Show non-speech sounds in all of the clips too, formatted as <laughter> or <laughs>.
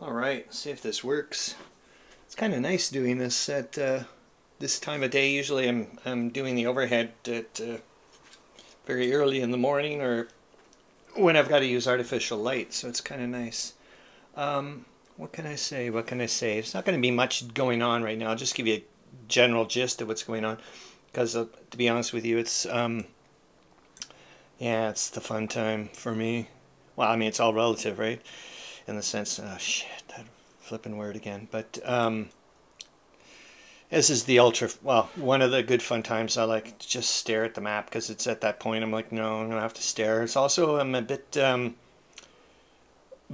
All right, see if this works. It's kind of nice doing this at uh, this time of day. Usually I'm, I'm doing the overhead at uh, very early in the morning or when I've got to use artificial light, so it's kind of nice. Um, what can I say? What can I say? It's not going to be much going on right now. I'll just give you a general gist of what's going on because uh, to be honest with you, it's um, yeah, it's the fun time for me. Well, I mean, it's all relative, right? In the sense, oh shit, that flipping word again. But um, this is the ultra, well, one of the good fun times I like to just stare at the map because it's at that point I'm like, no, I'm going to have to stare. It's also, I'm a bit, um,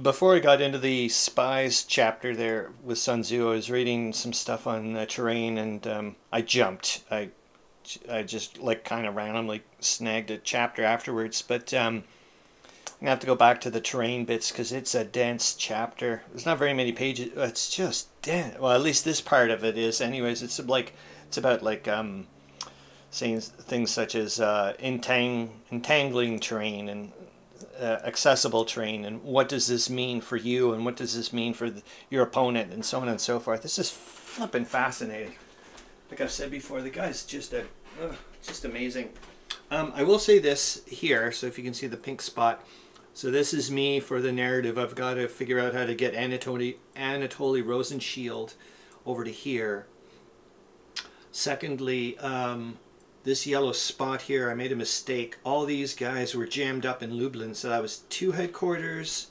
before I got into the spies chapter there with Sun Tzu, I was reading some stuff on the terrain and um, I jumped. I, I just like kind of randomly snagged a chapter afterwards, but um, gonna have to go back to the terrain bits because it's a dense chapter. There's not very many pages. It's just dense. Well, at least this part of it is. Anyways, it's like it's about like um, saying things such as uh, entang entangling terrain and uh, accessible terrain and what does this mean for you and what does this mean for the, your opponent and so on and so forth. This is flipping fascinating. Like I've said before, the guy's just a uh, just amazing. Um, I will say this here, so if you can see the pink spot. So this is me for the narrative. I've got to figure out how to get Anatoly, Anatoly Rosenshield over to here. Secondly, um, this yellow spot here, I made a mistake. All these guys were jammed up in Lublin, so that was two headquarters,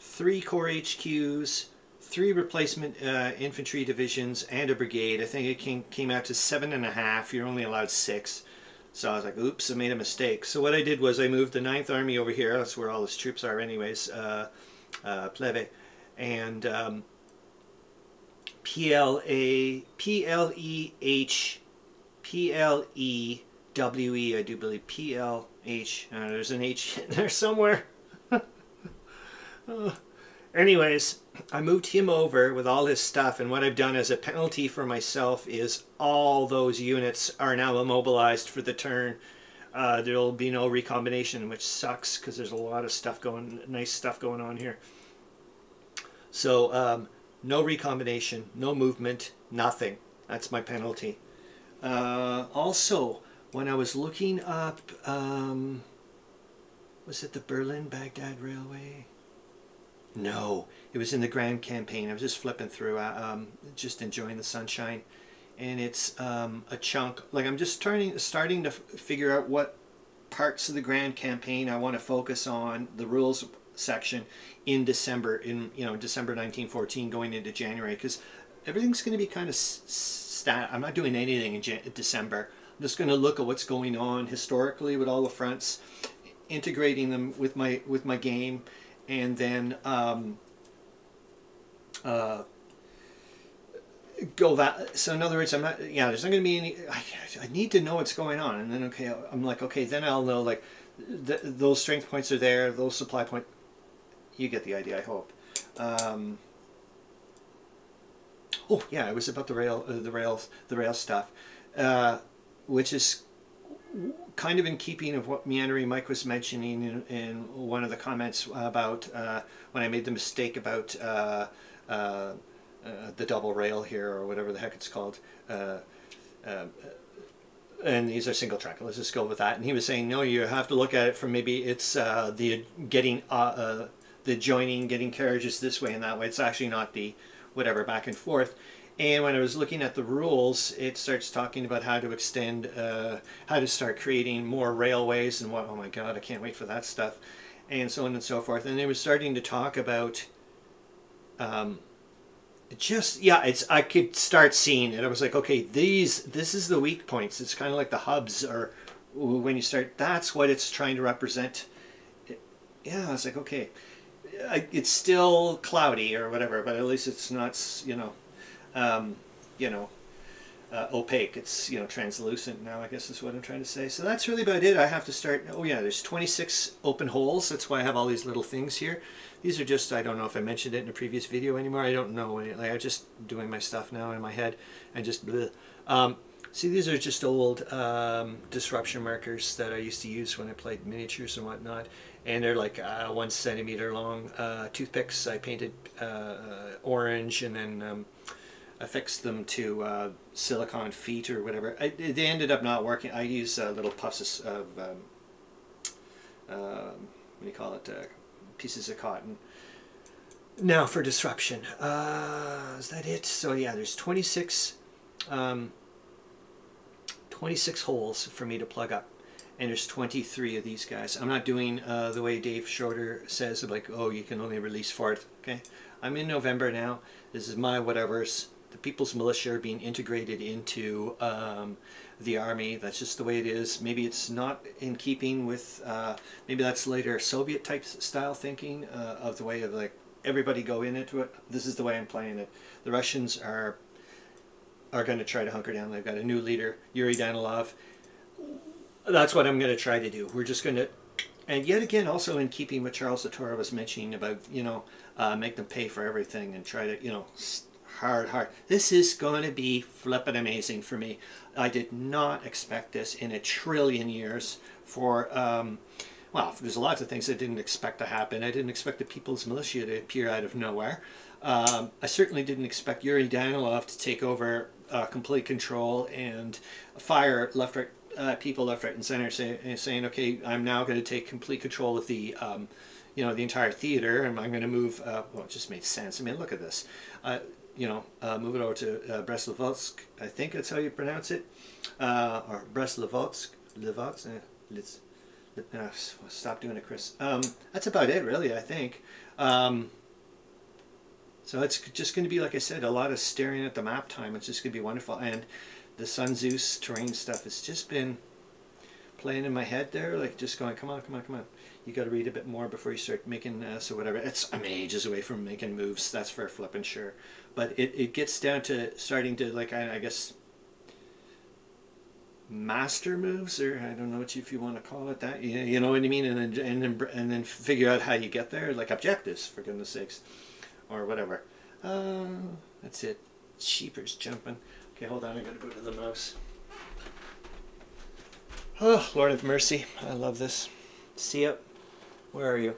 three corps HQs, three replacement uh, infantry divisions, and a brigade. I think it came, came out to seven and a half. You're only allowed six. So I was like, oops, I made a mistake. So what I did was I moved the 9th Army over here. That's where all his troops are anyways, uh, uh, Pleve. And um, P-L-A, P-L-E-H, P-L-E-W-E, I do believe, P-L-H. Uh, there's an H in there somewhere. <laughs> uh, anyways, I moved him over with all his stuff, and what I've done as a penalty for myself is all those units are now immobilized for the turn. Uh, there'll be no recombination, which sucks because there's a lot of stuff going, nice stuff going on here. So um, no recombination, no movement, nothing. That's my penalty. Uh, also, when I was looking up, um, was it the Berlin-Baghdad Railway? No, it was in the Grand Campaign. I was just flipping through, uh, um, just enjoying the sunshine. And it's um, a chunk, like I'm just starting, starting to figure out what parts of the Grand Campaign I want to focus on, the rules section in December, in, you know, December 1914 going into January, because everything's going to be kind of stat. I'm not doing anything in Jan December. I'm just going to look at what's going on historically with all the fronts, integrating them with my, with my game, and then um, uh, go that. So in other words, I'm not. Yeah, there's not going to be any. I, I need to know what's going on, and then okay, I'm like okay, then I'll know like th those strength points are there, those supply point. You get the idea, I hope. Um, oh yeah, it was about the rail, uh, the rails, the rail stuff, uh, which is kind of in keeping of what Meandering Mike was mentioning in, in one of the comments about uh, when I made the mistake about uh, uh, uh the double rail here or whatever the heck it's called. Uh, uh, and these are single track. Let's just go with that. And he was saying, no, you have to look at it from maybe it's the getting the joining, getting carriages this way and that way. It's actually not the whatever back and forth. And when I was looking at the rules, it starts talking about how to extend, uh, how to start creating more railways and what, oh my god, I can't wait for that stuff, and so on and so forth. And they were starting to talk about, um, just, yeah, it's, I could start seeing it. I was like, okay, these, this is the weak points. It's kind of like the hubs or when you start, that's what it's trying to represent. Yeah, I was like, okay, it's still cloudy or whatever, but at least it's not, you know, um, you know, uh, opaque. It's, you know, translucent now, I guess is what I'm trying to say. So that's really about it. I have to start, oh yeah, there's 26 open holes. That's why I have all these little things here. These are just, I don't know if I mentioned it in a previous video anymore. I don't know. Like, I'm just doing my stuff now in my head and just, um, See, these are just old um, disruption markers that I used to use when I played miniatures and whatnot. And they're like uh, one centimeter long uh, toothpicks. I painted uh, orange and then um, affixed them to uh, silicone feet or whatever. I, they ended up not working. I use uh, little puffs of, um, uh, what do you call it, pieces of cotton. Now for disruption. is that it? So yeah, there's 26 um, 26 holes for me to plug up and there's 23 of these guys. I'm not doing uh, the way Dave Schroeder says, like, oh, you can only release four. Okay, I'm in November now. This is my whatever's. The People's Militia are being integrated into um, the army. That's just the way it is. Maybe it's not in keeping with, uh, maybe that's later Soviet type style thinking uh, of the way of like everybody go in into it. This is the way I'm playing it. The Russians are are going to try to hunker down. They've got a new leader, Yuri Danilov. That's what I'm going to try to do. We're just going to, and yet again, also in keeping what Charles Satora was mentioning about, you know, uh, make them pay for everything and try to, you know, hard, hard. This is going to be flippin' amazing for me. I did not expect this in a trillion years for, um, well, there's lots of things I didn't expect to happen. I didn't expect the People's Militia to appear out of nowhere. Um, I certainly didn't expect Yuri Danilov to take over uh, complete control and fire left, right, uh, people left, right, and center, say, saying, "Okay, I'm now going to take complete control of the, um, you know, the entire theater, and I'm going to move." Uh, well, it just made sense. I mean, look at this. Uh, you know, uh, move it over to uh, Brest-Litovsk. I think that's how you pronounce it, or Brest-Litovsk. Litovsk. let's, stop doing it, Chris. Um, that's about it, really. I think. Um, so it's just going to be, like I said, a lot of staring at the map time. It's just going to be wonderful. And the Sun Tzu's terrain stuff has just been playing in my head there, like just going, come on, come on, come on. You got to read a bit more before you start making this or whatever. It's I'm ages away from making moves. That's for flipping sure. But it, it gets down to starting to like I, I guess master moves or I don't know what you, if you want to call it that. You, you know what I mean? And then and then and then figure out how you get there, like objectives for goodness sakes or whatever. Uh, that's it. Sheepers jumping. Okay, hold on. I gotta go to the mouse. Oh, <sighs> Lord of mercy. I love this. See ya. Where are you?